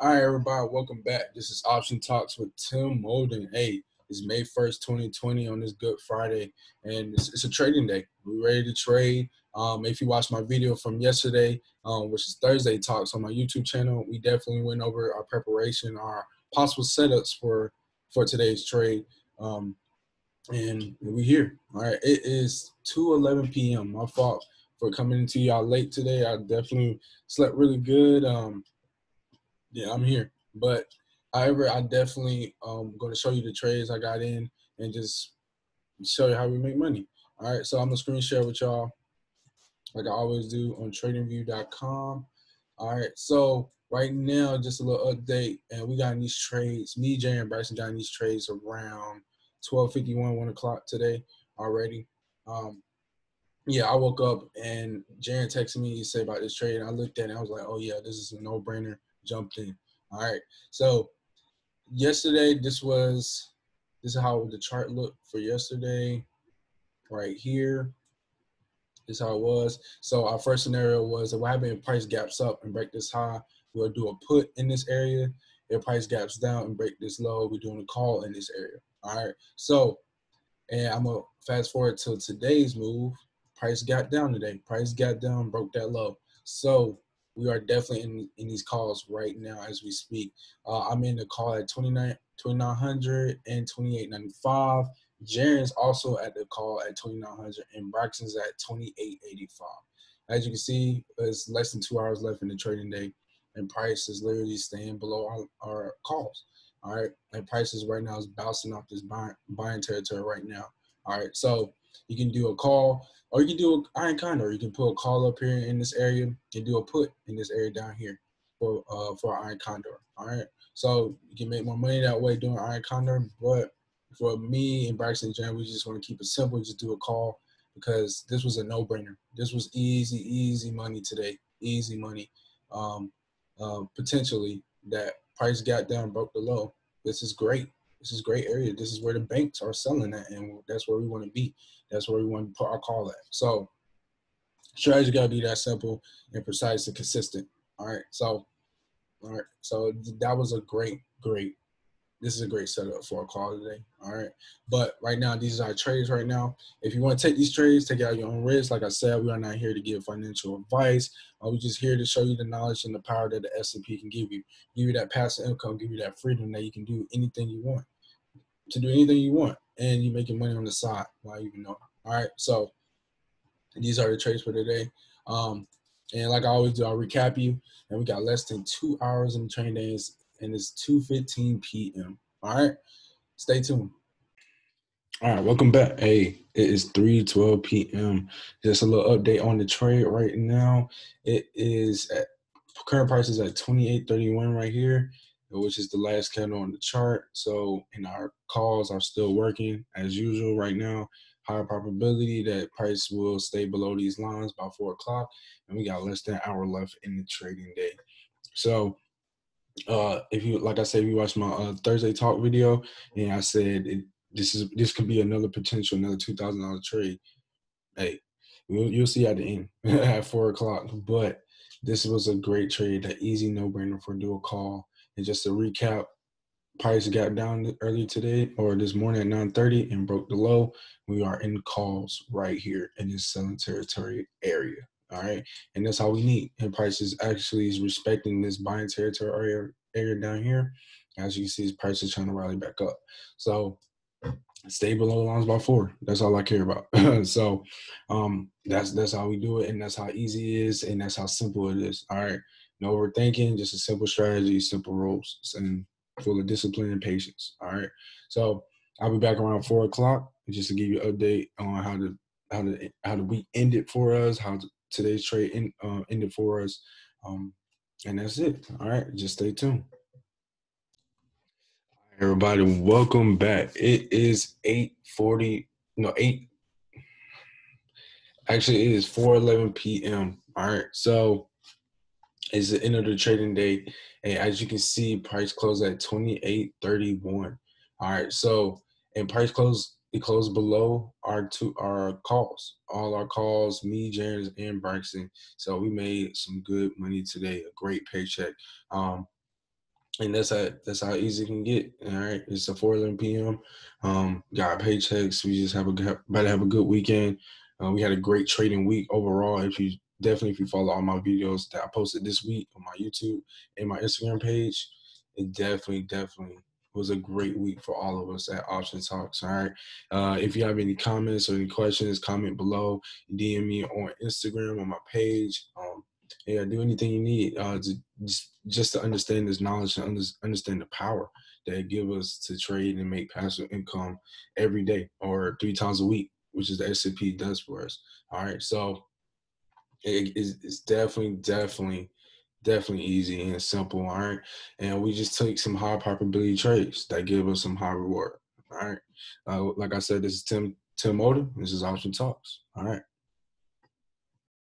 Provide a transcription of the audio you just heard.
All right, everybody, welcome back. This is Option Talks with Tim Molden. Hey, it's May 1st, 2020 on this Good Friday, and it's, it's a trading day. We're ready to trade. Um, if you watched my video from yesterday, um, which is Thursday Talks on my YouTube channel, we definitely went over our preparation, our possible setups for for today's trade. Um, and we're here. All right, it is 2:11 p.m. My fault for coming into y'all late today. I definitely slept really good. Um, yeah, I'm here. But however, I definitely um going to show you the trades I got in and just show you how we make money. All right, so I'm gonna screen share with y'all like I always do on tradingview.com. All right, so right now, just a little update, and we got in these trades. Me, Jay, and Bryson got in these trades around 12:51, 1 o'clock today already. Um, yeah, I woke up and Jaren texted me, he said about this trade, and I looked at it, I was like, oh yeah, this is a no-brainer jumped in. All right. So yesterday, this was this is how the chart looked for yesterday. Right here. This is how it was. So our first scenario was if price gaps up and break this high, we'll do a put in this area. If price gaps down and break this low, we're doing a call in this area. All right. So and I'm gonna fast forward to today's move. Price got down today. Price got down, broke that low. So we are definitely in, in these calls right now as we speak. Uh, I'm in the call at 29, 2900 and 2895. Jaren's also at the call at 2900 and Braxton's at 2885. As you can see, it's less than two hours left in the trading day and price is literally staying below our, our calls. All right. And prices right now is bouncing off this buying, buying territory right now. All right. So you can do a call or you can do an iron condor. You can put a call up here in this area and do a put in this area down here for uh for iron condor. All right. So you can make more money that way doing iron condor. But for me and Braxton Jan, we just want to keep it simple. Just do a call because this was a no-brainer. This was easy, easy money today. Easy money. Um, uh, potentially that price got down, broke the low. This is great. This is great area. This is where the banks are selling at, and that's where we want to be. That's where we want to put our call at. So strategy got to be that simple and precise and consistent. All right. So, all right. So that was a great, great. This is a great setup for a call today. All right. But right now, these are our trades right now. If you want to take these trades, take out your own risk. Like I said, we are not here to give financial advice. Uh, we're just here to show you the knowledge and the power that the S&P can give you. Give you that passive income, give you that freedom that you can do anything you want. To do anything you want and you're making money on the side while you know. All right, so these are the trades for today. Um, and like I always do, I'll recap you. And we got less than two hours in the train days, and it's 2:15 p.m. All right, stay tuned. All right, welcome back. Hey, it is 3:12 p.m. Just a little update on the trade right now. It is at current prices at 28.31 right here which is the last candle on the chart. So, and our calls are still working as usual right now. Higher probability that price will stay below these lines by four o'clock, and we got less than an hour left in the trading day. So, uh, if you like I said, if you watched my uh, Thursday talk video, and I said it, this is this could be another potential another two thousand dollar trade. Hey, you'll, you'll see at the end at four o'clock. But this was a great trade, an easy no brainer for dual call and just to recap, price got down early today or this morning at 9:30 and broke the low. We are in calls right here in this selling territory area. All right, and that's how we need. And price is actually is respecting this buying territory area, area down here. As you can see, price is trying to rally back up. So stay below the lines by four. That's all I care about. so um, that's that's how we do it, and that's how easy it is, and that's how simple it is. All right. No overthinking, just a simple strategy, simple rules, and full of discipline and patience. All right. So I'll be back around four o'clock just to give you an update on how to how to how the week ended for us, how today's trade in, uh, ended for us, um, and that's it. All right. Just stay tuned. Everybody, welcome back. It is eight forty. No eight. Actually, it is four eleven p.m. All right. So it's the end of the trading day. And as you can see, price closed at 28.31. All right. So, and price closed, it closed below our two our calls. All our calls, me, James, and Braxton. So we made some good money today, a great paycheck. Um, and that's how that's how easy it can get. All right, it's a 4 11 p.m. Um, got paychecks. We just have a better have a good weekend. Uh, we had a great trading week overall. If you definitely if you follow all my videos that I posted this week on my YouTube and my Instagram page, it definitely definitely was a great week for all of us at Option Talks. All right. Uh, if you have any comments or any questions, comment below. DM me on Instagram on my page. Um, yeah, do anything you need uh, to just, just to understand this knowledge and understand the power that give us to trade and make passive income every day or three times a week, which is the S&P does for us. All right, so it, it's, it's definitely, definitely, definitely easy and simple. All right, and we just take some high probability trades that give us some high reward. All right, uh, like I said, this is Tim Tim Odom. This is Option Talks. All right.